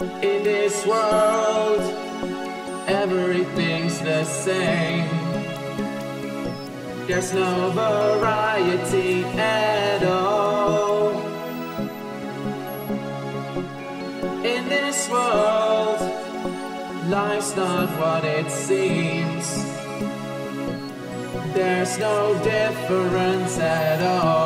In this world, everything's the same. There's no variety at all. In this world, life's not what it seems. There's no difference at all.